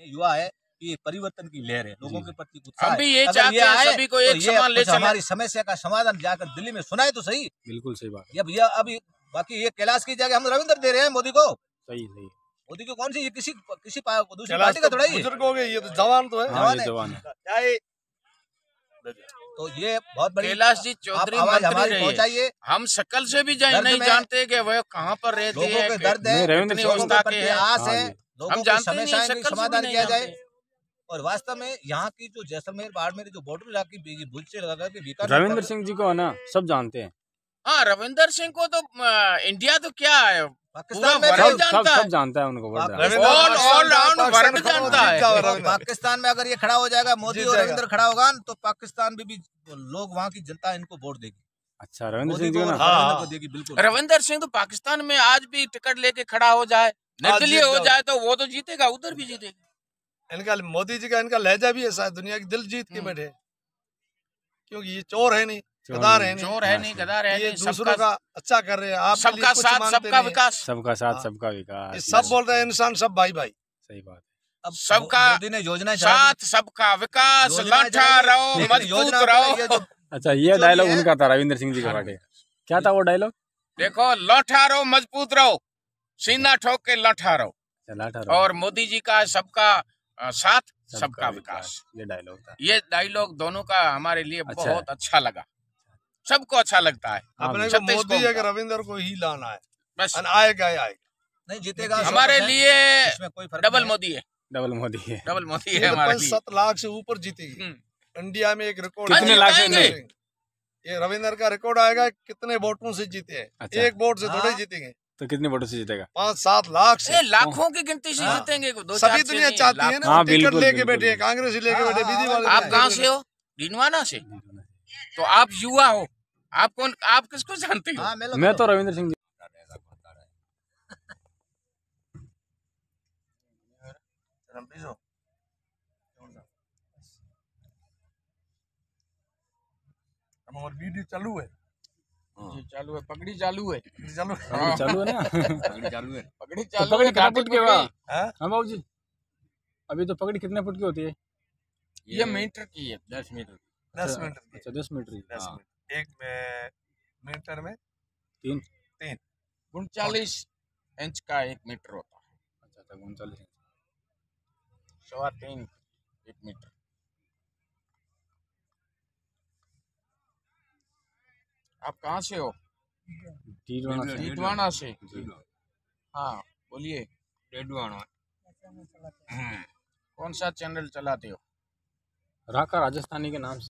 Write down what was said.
ये युवा है ये परिवर्तन की लहर है लोगों के प्रति उत्साह हम भी ये चाहते ये हैं सभी को तो एक ये समान ले हमारी समस्या का समाधान जाकर दिल्ली में सुनाए तो सही। बिल्कुल सही बात ये अब ये अभी बाकी ये कैलाश की जगह हम रविंद्र दे रहे हैं मोदी को। सही सही। मोदी को कौन सी ये किसी किसी दूसरी पार्टी का तो थोड़ा ही बुज़ुर्ग हो गए ये तो जवान तो है। हाँ जवान है। जवान है। तो ये बहुत बड़ी कैलाश जी चौधरी मंत्री रहे पहुंचाइए। हम शकल से भी जान दर्द नहीं जानते कि वह कहाँ पर रहते लोगों हैं के दर्द है रविंद्र के हैं। आस हाँ है। लोगों हम की जानते नहीं समस्याएँ शकल भी समाधान किया जाए। और वास्तव में यहाँ की जो जैसलमेर बाड़मेर जो बॉर्डर इलाके की भूल से लगा के रविंद्र सिंह जी को है ना सब जानते हैं। हाँ रविंद्र सिंह को तो इंडिया तो क्या है? पाकिस्तान में वर्ल्ड सब सब जानता है। सब जानता है उनको वर्ल्ड पाकिस्तान- में अगर ये खड़ा हो जाएगा मोदी और। रविंद्र खड़ा होगा तो पाकिस्तान में भी लोग वहाँ की जनता इनको वोट देगी। अच्छा रविंद्र सिंह जी हाँ, हाँ। देगी बिल्कुल। रविंदर सिंह तो पाकिस्तान में आज भी टिकट लेके खड़ा हो जाए। निर्दलीय हो जाए तो वो तो जीतेगा उधर भी जीतेगा। इनका मोदी जी का इनका लहजा भी ऐसा है दुनिया की दिल जीत के हम्म। बैठे। क्योंकि ये चोर है नहीं नहीं। है नहीं। चोर है नहीं गदार है ये नहीं दूसरों का अच्छा कर रहे हैं आप सबका साथ सबका विकास। सबका साथ हाँ। सबका विकास। सब बोल रहे हैं इंसान सब भाई भाई। सही बात अब सबका ने योजना साथ सबका विकास रहो मज़बूत रहो। अच्छा ये डायलॉग उनका था रविंद्र सिंह जी का क्या था वो डायलॉग देखो लौटा रहो मज़बूत रहो। सीना ठोक के लौटा रहो। और मोदी जी का सबका साथ सबका विकास ये डायलॉग था। ये डायलॉग दोनों का हमारे लिए अच्छा। बहुत अच्छा लगा। सबको अच्छा लगता है। हाँ, अपने को मोदी या रविंद्र को ही लाना है बस। आएगा आएगा। नहीं जीतेगा हमारे लिए डबल मोदी है। डबल मोदी है। डबल मोदी है हमारे लिए। सात लाख से ऊपर जीतेगी। हम्म। इंडिया में एक रिकॉर्ड कितने लाख से ये रविंद्र का रिकॉर्ड आएगा कितने वोटों से जीते हैं? अच्छा। एक वोट से थोड़े हाँ। जीतेंगे। तो कितने वोटों से जीतेगा? पाँच सात लाख से। लाखों की गिनती से। जीतेंगे सभी दुनिया चाहती है ना हाँ, टिकट बिल्कुल, लेके बैठे कांग्रेस लेके बैठे वाले आप कहाँ से हो? रीनवाना से। तो आप युवा हो। आप कौन आप किसको जानते हो? हाँ, मैं तो रविंद्र सिंह जी। और वीडियो चालू है। जी, चालू है पगड़ी चालू है। चालू अभी चालू है ना? पगड़ी चालू है। पगड़ी तो चालू पगड़ी है कितना फुट की है। हाँ? हाँ बाबू जी अभी तो पगड़ी कितने फुट की होती है? ये मीटर की है। दस मीटर दस अच्छा, मिनट की अच्छा दस मीटर की। दस हाँ, एक मीटर में? तीन। तीन। उनचालीस इंच का एक मीटर होता है। अच्छा अच्छा उनचालीस सवा तीन एक मीटर। आप कहाँ से हो? डीडवाना से। हाँ बोलिए। डेडवाना कौन सा चैनल चलाते हो? राका राजस्थानी के नाम से।